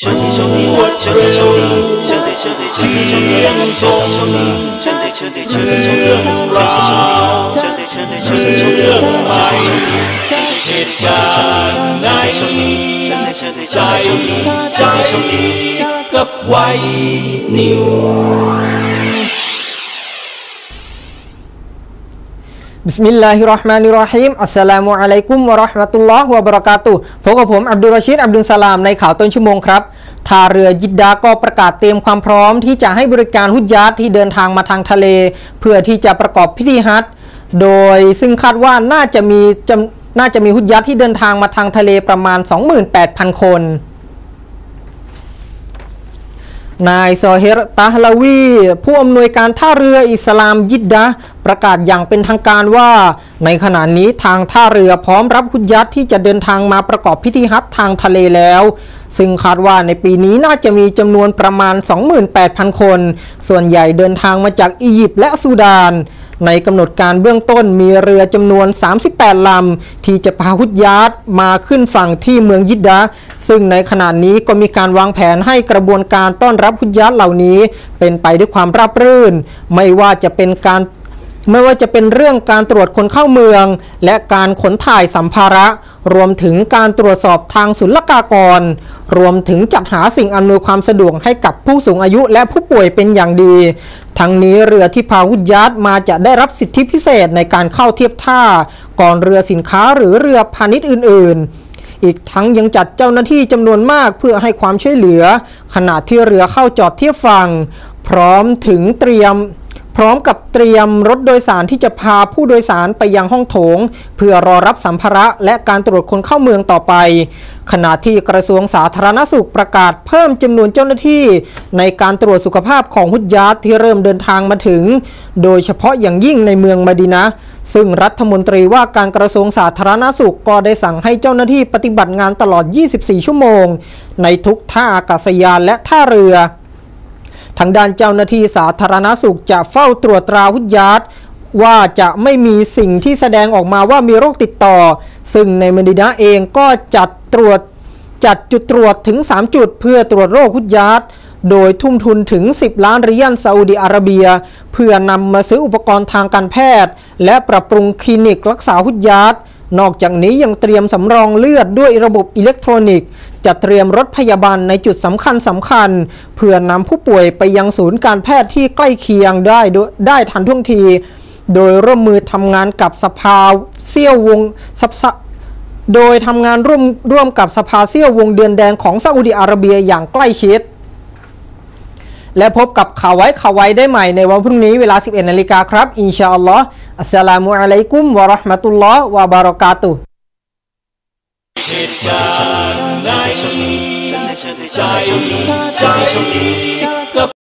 兄弟兄弟兄弟兄弟兄弟兄弟兄弟兄弟兄弟兄弟兄弟兄弟兄弟兄弟兄弟兄弟兄弟兄弟兄弟兄弟兄弟兄弟兄弟兄弟兄弟兄弟兄弟兄弟兄弟兄弟兄弟兄弟兄弟兄弟兄弟兄弟兄弟兄弟兄弟兄弟兄弟兄弟兄弟兄弟兄弟兄弟兄弟兄弟兄弟兄弟兄弟兄弟兄弟兄弟兄弟兄弟兄弟兄弟兄弟兄弟兄弟兄弟兄弟兄弟兄弟兄弟兄弟兄弟兄弟兄弟兄弟兄弟兄弟兄弟兄弟兄弟兄弟兄弟兄弟兄弟兄弟兄弟兄弟兄弟兄弟兄弟兄弟兄弟兄弟兄弟兄弟兄弟兄弟兄弟兄弟兄弟兄弟兄弟兄弟兄弟兄弟兄弟兄弟兄弟兄弟兄弟兄弟兄弟兄弟兄弟兄弟兄弟兄弟兄弟兄弟兄弟兄弟兄弟兄弟兄弟兄弟兄弟兄弟兄弟兄弟兄弟兄弟兄弟兄弟兄弟兄弟兄弟兄弟兄弟兄弟兄弟兄弟兄弟兄弟兄弟兄弟兄弟兄弟兄弟兄弟兄弟兄弟兄弟兄弟兄弟兄弟兄弟兄弟兄弟兄弟兄弟兄弟兄弟兄弟兄弟兄弟兄弟兄弟兄弟兄弟兄弟兄弟兄弟兄弟兄เหตุการณ์ไหนใจใจกับไวนิว บิสมิลลาฮิรราะห์มานิรราะฮีมอัสสลามุอะลัยกุมวะเราะห์มะตุลลอฮ์วะบะเราะกาตุพบกับผม อับดุลรอชีดอับดุลสลาม ในข่าวต้นชั่วโมงครับท่าเรือยิดดาก็ประกาศเตรียมความพร้อมที่จะให้บริการฮุจญาตที่เดินทางมาทางทะเล เพื่อที่จะประกอบพิธีฮัจญ์โดยซึ่งคาดว่าน่าจะมีน่าจะมีฮุจญาตที่เดินทางมาทางทะเลประมาณ 28,000 คน นายซอเฮรตาฮลาวี ผู้อำนวยการท่าเรืออิสลามยิดดะประกาศอย่างเป็นทางการว่า ในขณะนี้ทางท่าเรือพร้อมรับคุณยัดที่จะเดินทางมาประกอบพิธีฮัจทางทะเลแล้ว ซึ่งคาดว่าในปีนี้น่าจะมีจำนวนประมาณ 28,000 คน ส่วนใหญ่เดินทางมาจากอียิปต์และซูดาน ในกำหนดการเบื้องต้นมีเรือจำนวน 38 ลำ ที่จะพาฮุจญาตมาขึ้นฝั่งที่เมืองยิดดะห์ซึ่งในขณะนี้ก็มีการวางแผนให้กระบวนการต้อนรับฮุจญาตเหล่านี้ เป็นไปด้วยความราบรื่น ไม่ว่าจะเป็นการไม่ว่าจะเป็นเรื่องการตรวจคนเข้าเมือง และการขนถ่ายสัมภาระ รวมถึงการตรวจสอบทางศุลกากร รวมถึงจัดหาสิ่งอำนวยความสะดวกให้กับผู้สูงอายุและผู้ป่วยเป็นอย่างดี ทั้งนี้เรือที่พาหุจญาตมาจะได้รับสิทธิพิเศษในการเข้าเทียบท่าก่อนเรือสินค้าหรือเรือพาณิชย์อื่น ๆอีกทั้งยังจัดเจ้าหน้าที่จำนวนมากเพื่อให้ความช่วยเหลือ ขณะที่เรือเข้าจอดเทียบฝั่งพร้อมถึงเตรียม ร้อมกับเตรียมรถโดยสารที่จะพาผู้โดยสารไปยังห้องโถง เพื่อรอรับสัมภาระและการตรวจคนเข้าเมืองต่อไป ขณะที่กระทรวงสาธารณสุขประกาศเพิ่มจำนวนเจ้าหน้าที่ ในการตรวจสุขภาพของฮุจญาตที่เริ่มเดินทางมาถึง โดยเฉพาะอย่างยิ่งในเมืองมะดีนะ ซึ่งรัฐมนตรีว่าการกระทรวงสาธารณสุขก็ได้สั่งให้เจ้าหน้าที่ปฏิบัติงานตลอด 24 ชั่วโมง ในทุกท่าอากาศยานและท่าเรือ ทางด้านเจ้าหน้าที่สาธารณสุขจะเฝ้าตรวจตราหุจญาตว่าจะไม่มีสิ่งที่แสดงออกมาว่ามีโรคติดต่อ ซึ่งในมดินะห์เองก็จัดตรวจจัดจุดตรวจถึง 3 จุดเพื่อตรวจโรคหุจญาตโดยทุ่มทุนถึง 10 ล้านริยัลซาอุดิอาระเบีย เพื่อนำมาซื้ออุปกรณ์ทางการแพทย์ และปรับปรุงคลินิกรักษาหุจญาตนอกจากนี้ยังเตรียมสำรองเลือดด้วยระบบอิเล็กทรอนิกส์ จะเตรียมรถพยาบาลในจุดสำคัญสำคัญ เพื่อนำผู้ป่วยไปยังศูนย์การแพทย์ที่ใกล้เคียงได้ได้ทันท่วงที โดยร่วมมือทำงานกับสภาเซี่ยววงสับสโดยทำงานร่วมร่วมกับสภาเซี่ยววงเดือนแดงของซาอุดิอาระเบียอย่างใกล้ชิด และพบกับข่าวไว้ข่าวไว้ได้ใหม่ในวันพรุ่งนี้เวลา 11นาฬิกาครับ อินชาอัลลอฮ์อัสสลามุอะลัยกุมวะราะห์มะตุลลอฮ์วะบารอกาตุ tràn đầy trái trái trái